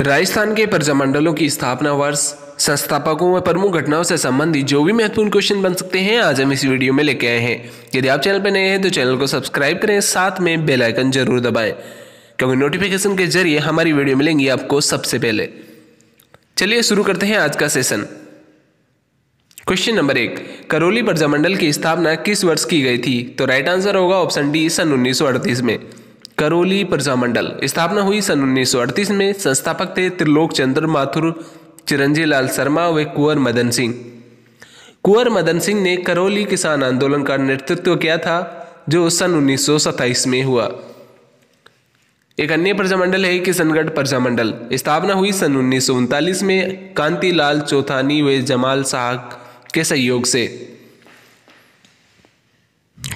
राजस्थान के प्रजामंडलों की स्थापना वर्ष, संस्थापकों व प्रमुख घटनाओं से संबंधित जो भी महत्वपूर्ण क्वेश्चन बन सकते हैं, आज हम इस वीडियो में लेके आए हैं। यदि आप चैनल पर नए हैं तो चैनल को सब्सक्राइब करें, साथ में बेल आइकन ज़रूर दबाएँ, क्योंकि नोटिफिकेशन के ज़रिए हमारी वीडियो मिलेंगी आपको सबसे पहले। चलिए शुरू करते हैं आज का सेशन क्वेश्चन नंबर एक, करौली प्रजामंडल की स्थापना किस वर्ष की गई थी? तो राइट आंसर होगा ऑप्शन डी सन उन्नीस सौ अड़तीस में। करौली प्रजामंडल स्थापना हुई सन 1938 में। संस्थापक थे त्रिलोक चंद्र माथुर चिरंजी लाल शर्मा व कुंवर मदन सिंह। कुंवर मदन सिंह ने करौली किसान आंदोलन का नेतृत्व किया था, जो सन उन्नीस सौ सताइस में हुआ। एक अन्य प्रजामंडल है किशनगढ़ प्रजामंडल स्थापना हुई सन उन्नीस सौ उनतालीस में कांतिलाल चौथानी व जमाल शाह के सहयोग से।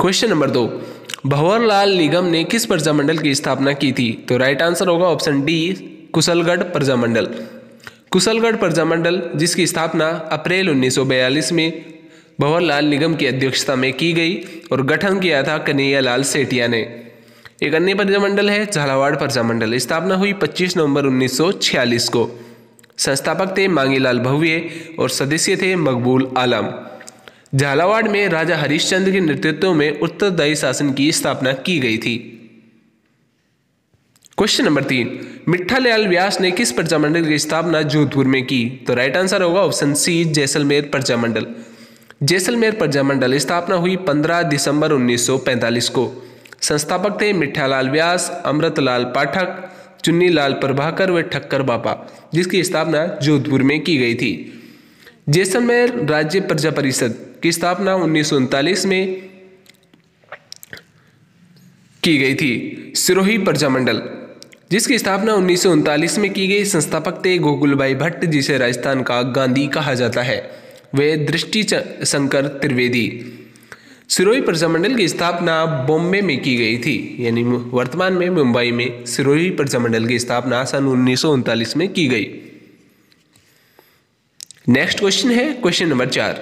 क्वेश्चन नंबर दो। भंवरलाल निगम ने किस प्रजामंडल की स्थापना की थी? तो राइट आंसर होगा ऑप्शन डी कुशलगढ़ प्रजामंडल। कुशलगढ़ प्रजामंडल, जिसकी स्थापना अप्रैल 1942 में भंवरलाल निगम की अध्यक्षता में की गई और गठन किया था कन्हैया लाल सेठिया ने। एक अन्य प्रजामंडल है, झालावाड़ प्रजामंडल। स्थापना हुई 25 नवंबर 1946 को। संस्थापक थे मांगीलाल भव्य और सदस्य थे मकबूल आलम। झालावाड़ में राजा हरिश्चंद्र के नेतृत्व में उत्तरदायी शासन की स्थापना की गई थी। क्वेश्चन नंबर तीन, मिठालाल व्यास ने किस प्रजामंडल की स्थापना जोधपुर में की? तो राइट आंसर होगा ऑप्शन सी जैसलमेर प्रजामंडल। जैसलमेर प्रजामंडल स्थापना हुई 15 दिसंबर 1945 को। संस्थापक थे मिठालाल व्यास, अमृतलाल पाठक चुन्नी लाल प्रभाकर व ठक्कर बापा, जिसकी स्थापना जोधपुर में की गई थी। जैसलमेर राज्य प्रजा परिषद की स्थापना उन्नीस सौ उनतालीस में की गई थी, सिरोही प्रजामंडल जिसकी स्थापना उन्नीस सौ उनतालीस में की गई, संस्थापक थे गोकुलभाई भट्ट, जिसे राजस्थान का गांधी कहा जाता है। वे दृष्टि शंकर त्रिवेदी। सिरोही प्रजामंडल की स्थापना बॉम्बे में की गई थी, यानी वर्तमान में मुंबई में सिरोही प्रजामंडल की स्थापना सन उन्नीस सौ उनतालीस में की गई। नेक्स्ट क्वेश्चन है क्वेश्चन नंबर चार।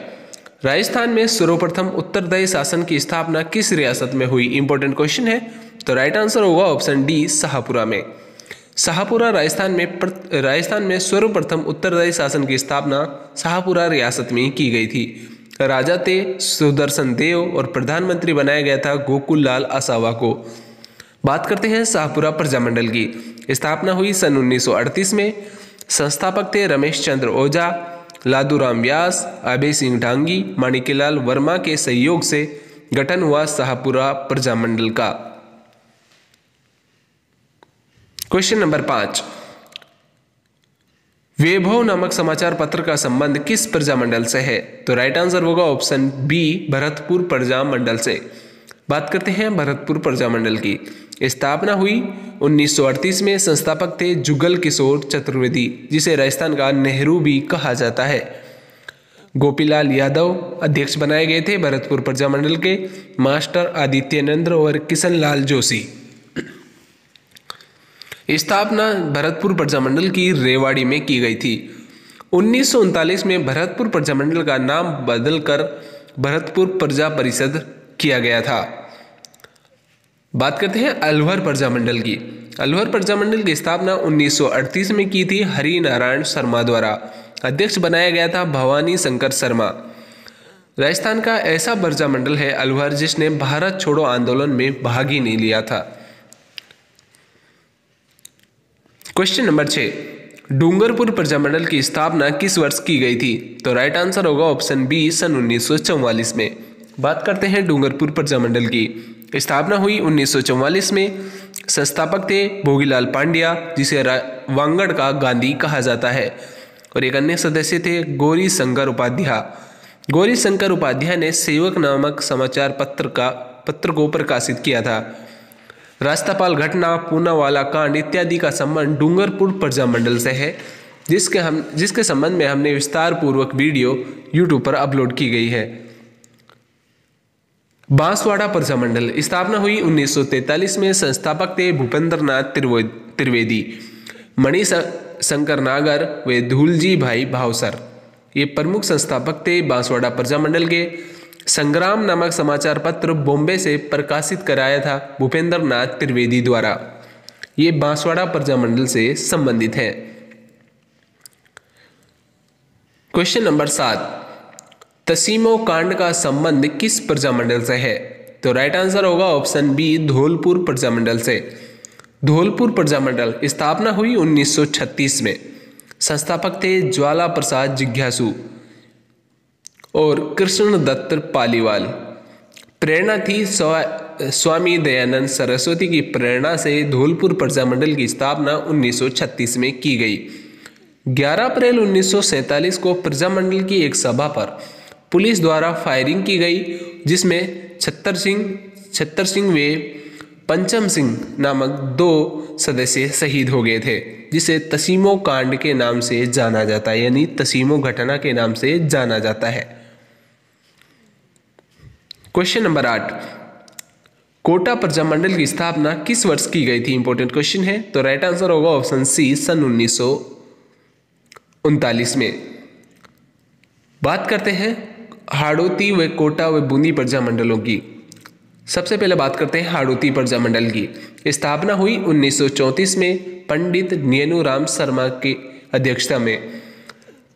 राजस्थान में सर्वप्रथम उत्तरदायी शासन की स्थापना किस रियासत में हुई? इंपॉर्टेंट क्वेश्चन है तो राइट आंसर होगा ऑप्शन डी शाहपुरा में। शाहपुरा राजस्थान में राजस्थान में सर्वप्रथम उत्तरदायी शासन की स्थापना शाहपुरा रियासत में की गई थी। राजा थे सुदर्शन देव और प्रधानमंत्री बनाया गया था गोकुल लाल असावा को। बात करते हैं शाहपुरा प्रजामंडल की। स्थापना हुई सन 1938 में। संस्थापक थे रमेश चंद्र ओझा लादूराम व्यास अभय सिंह ढांगी, माणिकेलाल वर्मा के सहयोग से गठन हुआ शाहपुरा प्रजामंडल का। क्वेश्चन नंबर पाँच। वैभव नामक समाचार पत्र का संबंध किस प्रजामंडल से है? तो राइट आंसर होगा ऑप्शन बी भरतपुर प्रजामंडल से। बात करते हैं भरतपुर प्रजामंडल की। स्थापना हुई 1938 में संस्थापक थे जुगल किशोर चतुर्वेदी, जिसे राजस्थान का नेहरू भी कहा जाता है। गोपीलाल यादव अध्यक्ष बनाए गए थे भरतपुर प्रजामंडल के मास्टर आदित्यनंद्र और किशन लाल जोशी। स्थापना भरतपुर प्रजामंडल की रेवाड़ी में की गई थी। उन्नीस सौ उनतालीस में भरतपुर प्रजामंडल का नाम बदलकर भरतपुर प्रजा परिषद किया गया था। बात करते हैं अलवर प्रजामंडल की। अलवर प्रजामंडल की स्थापना 1938 में की थी हरि नारायण शर्मा द्वारा। अध्यक्ष बनाया गया था भवानी शंकर शर्मा। राजस्थान का ऐसा प्रजामंडल है अलवर जिसने भारत छोड़ो आंदोलन में भाग ही नहीं लिया था। क्वेश्चन नंबर छः डूंगरपुर प्रजामंडल की स्थापना किस वर्ष की गई थी? तो राइट आंसर होगा ऑप्शन बी सन उन्नीस सौ चौवालीस में। बात करते हैं डूंगरपुर प्रजामंडल की। स्थापना हुई 1944 में। संस्थापक थे भोगीलाल पांड्या, जिसे वांगड़ का गांधी कहा जाता है। और एक अन्य सदस्य थे गौरी शंकर उपाध्याय। गौरी शंकर उपाध्याय ने सेवक नामक समाचार पत्र का, पत्र को प्रकाशित किया था। रास्तापाल घटना, पूनावाला कांड इत्यादि का संबंध डूंगरपुर प्रजामंडल से है, जिसके हम, जिसके संबंध में हमने विस्तार पूर्वक वीडियो यूट्यूब पर अपलोड की गई है। बांसवाड़ा प्रजा मंडल स्थापना हुई 1943 में संस्थापक थे भूपेंद्र नाथ त्रिवेदी, मणि शंकर नागर व धूलजी भाई भावसर। ये प्रमुख संस्थापक थे बांसवाड़ा प्रजा मंडल के। संग्राम नामक समाचार पत्र बॉम्बे से प्रकाशित कराया था भूपेंद्र नाथ त्रिवेदी द्वारा। ये बांसवाड़ा प्रजा मंडल से संबंधित है। क्वेश्चन नंबर सात। तसीमो कांड का संबंध किस प्रजामंडल से है? तो राइट आंसर होगा ऑप्शन बी धौलपुर प्रजामंडल से। धौलपुर प्रजामंडल स्थापना हुई 1936 में। संस्थापक थे ज्वाला प्रसाद जिज्ञासु और कृष्ण दत्त पालीवाल। प्रेरणा थी स्वामी दयानंद सरस्वती की प्रेरणा से धौलपुर प्रजामंडल की स्थापना 1936 में की गई। 11 अप्रैल 1947 को प्रजामंडल की एक सभा पर पुलिस द्वारा फायरिंग की गई, जिसमें छत्तर सिंह छत्तर सिंह वे पंचम सिंह नामक दो सदस्य शहीद हो गए थे, जिसे तसीमो कांड के नाम से जाना जाता है, यानी तसीमो घटना के नाम से जाना जाता है। क्वेश्चन नंबर आठ। कोटा प्रजामंडल की स्थापना किस वर्ष की गई थी? इंपॉर्टेंट क्वेश्चन है तो राइट आंसर होगा ऑप्शन सी, सन उन्नीस सौ उनतालीस में। बात करते हैं हाड़ोती व कोटा व बूंदी प्रजामंडलों की। सबसे पहले बात करते हैं हाड़ोती प्रजामंडल की। स्थापना हुई 1934 में पंडित नियनु राम शर्मा की अध्यक्षता में।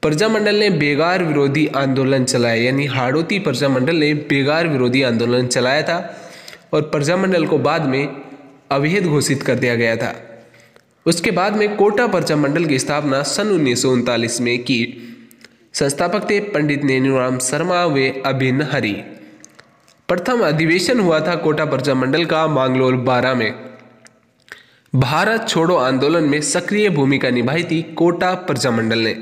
प्रजामंडल ने बेगार विरोधी आंदोलन चलाया, यानी हाड़ोती प्रजामंडल ने बेगार विरोधी आंदोलन चलाया था और प्रजामंडल को बाद में अवैध घोषित कर दिया गया था। उसके बाद में कोटा प्रजामंडल की स्थापना सन उन्नीस सौ उनतालीस में की। संस्थापक थे पंडित नेनुराम शर्मा, व अभिन्न हरि। प्रथम अधिवेशन हुआ था कोटा प्रजामंडल का, मांगलोर बारह में। भारत छोड़ो आंदोलन में सक्रिय भूमिका निभाई थी कोटा प्रजामंडल ने।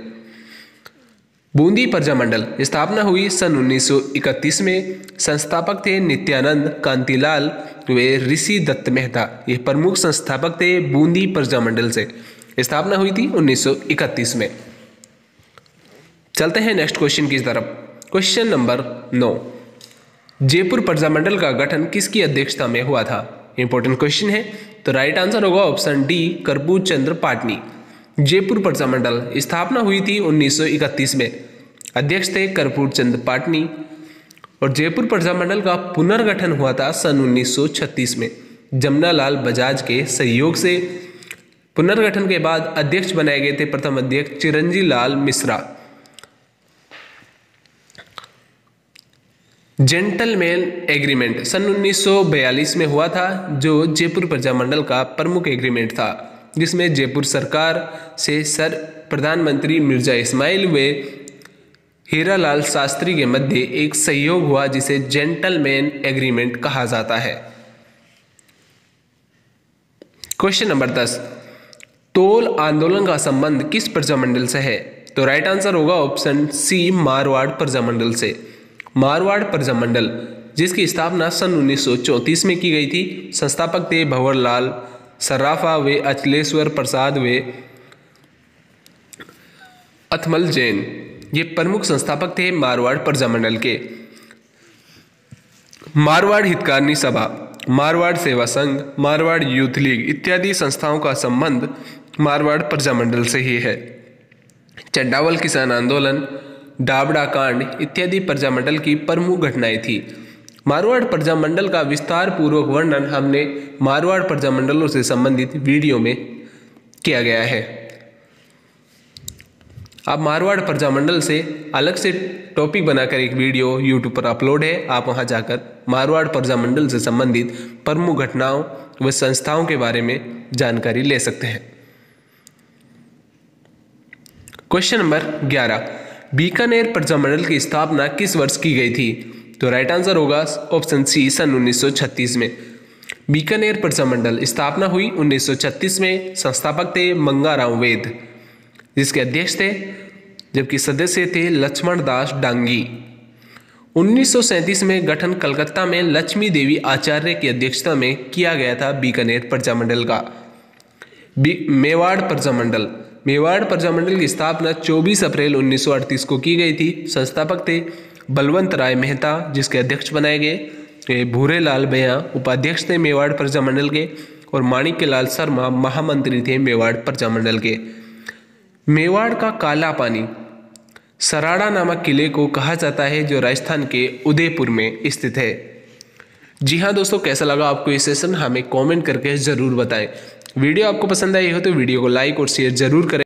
बूंदी प्रजामंडल स्थापना हुई सन 1931 में। संस्थापक थे नित्यानंद कांतिलाल, वे ऋषि दत्त मेहता। ये प्रमुख संस्थापक थे बूंदी प्रजामंडल से। स्थापना हुई थी 1931 में। चलते हैं नेक्स्ट क्वेश्चन की तरफ़। क्वेश्चन नंबर नौ। जयपुर प्रजामंडल का गठन किसकी अध्यक्षता में हुआ था? इंपॉर्टेंट क्वेश्चन है। तो राइट आंसर होगा ऑप्शन डी करपूर चंद्र पाटनी। जयपुर प्रजामंडल स्थापना हुई थी 1931 में। अध्यक्ष थे कर्पूर चंद पाटनी। और जयपुर प्रजामंडल का पुनर्गठन हुआ था सन 1936 में, जमुनालाल बजाज के सहयोग से। पुनर्गठन के बाद अध्यक्ष बनाए गए थे प्रथम अध्यक्ष चिरंजी लाल मिश्रा। जेंटलमैन एग्रीमेंट सन 1942 में हुआ था, जो जयपुर प्रजामंडल का प्रमुख एग्रीमेंट था, जिसमें जयपुर सरकार से सर प्रधानमंत्री मिर्ज़ा इस्माइल व हीरालाल शास्त्री के मध्य एक सहयोग हुआ, जिसे जेंटलमैन एग्रीमेंट कहा जाता है। क्वेश्चन नंबर दस तोल आंदोलन का संबंध किस प्रजामंडल से है? तो राइट आंसर होगा ऑप्शन सी, मारवाड़ प्रजामंडल से। मारवाड़ प्रजामंडल जिसकी स्थापना सन 1934 में की गई थी। संस्थापक थे भंवरलाल, सर्राफा वे अचलेश्वर प्रसाद वे अथमल जैन। ये प्रमुख संस्थापक थे मारवाड़ प्रजामंडल के। मारवाड़ हितकारनी सभा, मारवाड़ सेवा संघ, मारवाड़ यूथ लीग इत्यादि संस्थाओं का संबंध मारवाड़ प्रजामंडल से ही है। चंडावल किसान आंदोलन डाबड़ा कांड इत्यादि प्रजामंडल की प्रमुख घटनाएँ थी। मारवाड़ प्रजामंडल का विस्तार पूर्वक वर्णन हमने मारवाड़ प्रजामंडलों से संबंधित वीडियो में किया गया है। अब मारवाड़ प्रजामंडल से अलग से टॉपिक बनाकर एक वीडियो यूट्यूब पर अपलोड है। आप वहाँ जाकर मारवाड़ प्रजामंडल से संबंधित प्रमुख घटनाओं व संस्थाओं के बारे में जानकारी ले सकते हैं। क्वेश्चन नंबर 11 बीकानेर प्रजामंडल की स्थापना किस वर्ष की गई थी? तो राइट आंसर होगा ऑप्शन सी सन 1936 में। बीकानेर प्रजामंडल स्थापना हुई 1936 में, संस्थापक थे मंगाराम वेद, जिसके अध्यक्ष थे, जबकि सदस्य थे लक्ष्मण दास डांगी। 1937 में गठन कलकत्ता में लक्ष्मी देवी आचार्य की अध्यक्षता में किया गया था बीकानेर प्रजामंडल का। मेवाड़ प्रजामंडल। मेवाड़ प्रजामंडल की स्थापना 24 अप्रैल 1938 को की गई थी। संस्थापक थे बलवंत राय मेहता, जिसके अध्यक्ष बनाए गए। भूरे लाल भैया उपाध्यक्ष थे मेवाड़ प्रजामंडल के और माणिक्य लाल शर्मा महामंत्री थे मेवाड़ प्रजामंडल के। मेवाड़ का काला पानी सराड़ा नामक किले को कहा जाता है, जो राजस्थान के उदयपुर में स्थित है। जी हाँ दोस्तों, कैसा लगा आपको ये सेशन हमें कमेंट करके ज़रूर बताएँ। वीडियो आपको पसंद आई हो तो वीडियो को लाइक और शेयर ज़रूर करें।